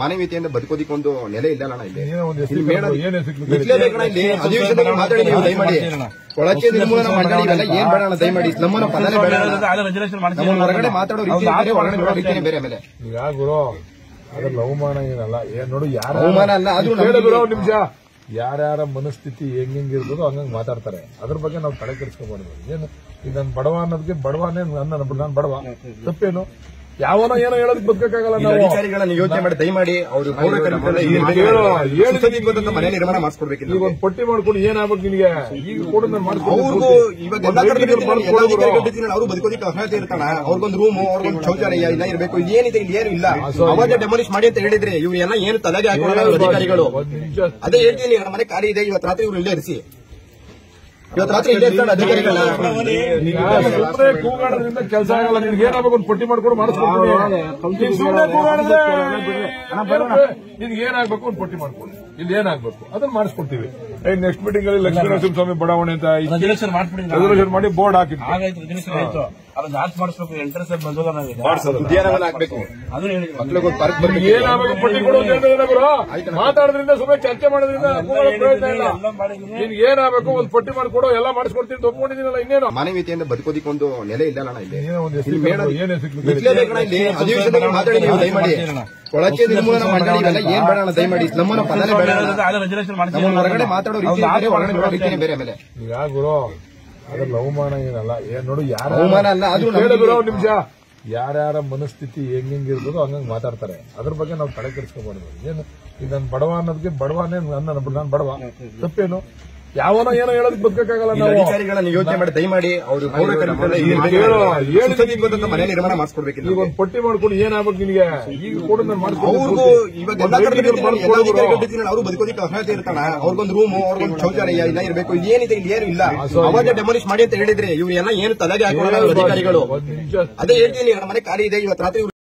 ಮಾನವೀಯತೆಯಿಂದ ಬದುಕೋದಿಕ್ಕೆ ಒಂದು ನೆಲೆ ಇಲ್ಲ ಅಣ್ಣ ಇಲ್ಲಿ ಅಧಿವೇಶನದಲ್ಲಿ ಮಾತಾಡಿ ನೀವು ದಯಮಾಡಿ. ಕೊಳಚೆ ನಿರ್ಮೂಲನ ಮಂಡಳಿ ಇವೆಲ್ಲ ಏನ್ ಬೇಡ ಅಣ್ಣ ದಯಮಾಡಿ. ನಮ್ಮನ್ನ ಪದನೇ ಬೇಡ. ನಮ್ಮ ಹೊರಗಡೆ ಮಾತಾಡೋ ರೀತಿ ಬೇರೆ ಒಳಗಡೆ ನೋಡೋ ರೀತಿನೇ ಬೇರೆ ಮೇಲೆ. ಈಗ ಗುರು ಅದ್ರಲ್ಲಿ ಅವಮಾನ ಏನಲ್ಲ? ಏನ್ ನೋಡು ಯಾರ ಅವಮಾನ ಅಲ್ಲ, ಅದು ಗುರು ನಿಮಿಷ ಯಾರ್ಯಾರ ಮನಸ್ಥಿತಿ ಹೆಂಗ್ ಇರ್ಬೋದು ಹಂಗಂಗ್ ಮಾತಾಡ್ತಾರೆ. ಅದ್ರ ಬಗ್ಗೆ ನಾವು ತಲೆ ಕೆಡಿಸ್ಕೊಬಾರ್ದು. ಏನು? ಇದನ್ನ ನಾನು ಬಡವ ಅನ್ನೋದಕ್ಕೆ ಬಡವನೇ ನನ್ನ ನಾನು ಬಡವ. ತಪ್ಪೇನು? ಯಾವನೋ ಏನೋ ಹೇಳೋದಕ್ಕೆ ಬದುಕಕ್ಕಾಗಲ್ಲ ನಾವು. ಅಧಿಕಾರಿಗಳನ್ನ ಯೋಚನೆ ಮಾಡಿ ದಯಮಾಡಿ ಅವರು ಮನೆ ನಿರ್ಮಾಣ ಮಾಡಿಸ್ಕೊಡ್ಬೇಕು ಈಗ ಒಂದು ಪಟ್ಟಿ ಮಾಡ್ಕೊಂಡು ಏನಾಗ್ಬೇಕು ನಿನಗೆ? ಈಗ ಕೂಡ ನಾನು ಅವ್ರಿಗೂ ಇವಾಗ ಎಲ್ಲಾ ಕಡೆ ಎಲ್ಲ ಅವರು ಬದುಕೋದಿಕ್ಕೆ ಅರ್ಹತೆ ಇರ್ತಾನ ಅವ್ರಿಗೊಂದು ರೂಮು ಅವ್ರಿಗೊಂದು ಶೌಚಾಲಯ ಇಲ್ಲ ಇರಬೇಕು ಏನಿದೆ ಇಲ್ಲಿ ಏನು ಇಲ್ಲ. ಅವಾಗ ಡೆಮಾಲಿಷ್ ಮಾಡಿ ಅಂತ ಹೇಳಿದ್ರೆ ಇವ್ರೆಲ್ಲ ಏನು ತಲೆಗೆ ಹಾಕೊಳ್ಳಲ್ಲ ಅಧಿಕಾರಿಗಳು. ಅದೇ ಹೇಳ್ತೀನಿ ಮನೆ ಖಾಲಿ ಇದೆ ಇವತ್ತು ರಾತ್ರಿ ಇವ್ರು ಇಲ್ಲೇ ಇರಿಸಿ. ಇವತ್ತು ರಾತ್ರಿ ಇಲ್ಲೇ ಇರ್ತಾನೆ ಅಧಿಕಾರಿಗಳ ಸುಮ್ನೆ ಕೂಗಾಡೋದ್ರಿಂದ ಕೆಲಸ ಆಗಲ್ಲ ನಿನ್ಗೆ ಏನಾಗಬೇಕು ಒಂದು ಪಟ್ಟಿ ಮಾಡ್ಕೊಂಡು ಮಾಡಿಸ್ಕೊಡ್ತೀನಿ ಸುಮ್ನೆ ಕೂಗಾಡಿದ್ರೆ ನಿನ್ಗೆ ಏನಾಗಬೇಕು ಒಂದು ಪಟ್ಟಿ ಮಾಡ್ಕೊಂಡು ಇಲ್ಲಿ ಏನಾಗ್ಬೇಕು ಅದನ್ನ ಮಾಡಿಸ್ಕೊಡ್ತೀವಿ ನೆಕ್ಸ್ಟ್ ಮೀಟಿಂಗ್ ಅಲ್ಲಿ ಲಕ್ಷ್ಮೀ ನರಸಿಂಹಸ್ವಾಮಿ ಬಡಾವಣೆ ಅಂತ ರೆಸಲ್ಯೂಷನ್ ಮಾಡಿ ಬೋರ್ಡ್ ಹಾಕಿ ಮಾತಾಡೋದ್ರಿಂದ ಸುಮ್ಮನೆ ಚರ್ಚೆ ಮಾಡೋದ್ರಿಂದ ನಿನ್ಗೆ ಏನಾಗಬೇಕು? ಒಂದು ಪಟ್ಟಿ ಮಾಡಿಕೊಡೋ ಎಲ್ಲ ಮಾಡಿಸ್ಕೊಡ್ತೀನಿ ಒಪ್ಕೊಂಡಿದ್ದೀನಲ್ಲ ಇನ್ನೇನು? ಮಾನವೀಯತೆಯಿಂದ ಬದುಕೋದಿಕ್ಕೆ ಒಂದು ನೆಲೆ ಇಲ್ಲ ಅಣ್ಣ ಇಲ್ಲಿ. ಅಧಿವೇಶನದಲ್ಲಿ ಮಾತಾಡಿ ನೀವು ದಯಮಾಡಿ. ಕೊಳಚೆ ನಿರ್ಮೂಲನ ಇವೆಲ್ಲ ಏನ್ ಬೇಡ ದಯಮಾಡಿ. ನಮ್ಮನ್ನ ಪದನೇ ಬೇಡ ನಮ್ಮ ಹೊರಗಡೆ ಮಾತಾಡೋ ರೀತಿ ಬೇರೆ ಒಳಗಡೆ ನೋಡೋ ರೀತಿನೇ ಬೇರೆ ಮೇಲೆ. ಈಗ ಗುರು ಅದ್ರಲ್ಲಿ ಅವಮಾನ ಏನಲ್ಲ. ಏನ್ ನೋಡು ಯಾರ ಅವಮಾನ ಅಲ್ಲ, ಅದು ಕೇಳು ನಮ್ಗೆ- ಗುರು ಒಂದ್ ನಿಮಿಷ. ಯಾರ್ಯಾರ ಮನಸ್ಥಿತಿ ಹೆಂಗ್ ಹೆಂಗಿರ್ತದೋ ಹಂಗಂಗ್ ಮಾತಾಡ್ತಾರೆ. ಅದ್ರ ಬಗ್ಗೆ ನಾವು ತಲೆ ಕೆಡಿಸ್ಕೊಬಾರ್ದು ಏನು ಇದನ್ನ ನಾನು ಬಡವ ಅನ್ನೋದಕ್ಕೆ ಬಡವನೇ ನನ್ನ ನಾನು ಬಡವ. ತಪ್ಪೇನು? ಯಾವನೋ ಏನೋ ಹೇಳೋದಕ್ಕೆ ಬದುಕಕ್ಕಾಗಲ್ಲ ನಾವು. ಅಧಿಕಾರಿಗಳನ್ನ ಯೋಚನೆ ಮಾಡಿ ದಯಮಾಡಿ ಅವರು ಮನೆ ನಿರ್ಮಾಣ ಮಾಡಿಸ್ಕೊಡ್ಬೇಕು ಈಗ ಒಂದು ಪಟ್ಟಿ ಮಾಡ್ಕೊಂಡು ಏನಾಗ್ಬೇಕು ನಿಮಗೆ ಈಗ ಕೂಡ ಅವರು ಬದುಕೋದಿಕ್ಕೆ ಅರ್ಹತೆ ಇರ್ತಾನ ಅವ್ರಿಗೊಂದು ರೂಮು ಅವ್ರಿಗೊಂದು ಶೌಚಾಲಯ ಇಲ್ಲ ಇರಬೇಕು. ಏನಿದೆ ಇಲ್ಲಿ ಏನು ಇಲ್ಲ. ಅವಾಗ ಡೆಮಾಲಿಷ್ ಮಾಡಿ ಅಂತ ಹೇಳಿದ್ರೆ ಇವ್ರು ಎಲ್ಲ ಏನು ತಲೆಗೆ ಹಾಕೊಳ್ಳಲ್ಲ ಅಧಿಕಾರಿಗಳು. ಅದೇ ಹೇಳ್ತೀನಿ ಮನೆ ಖಾಲಿ ಇದೆ ಇವತ್ತು ರಾತ್ರಿ ಇವ್ರು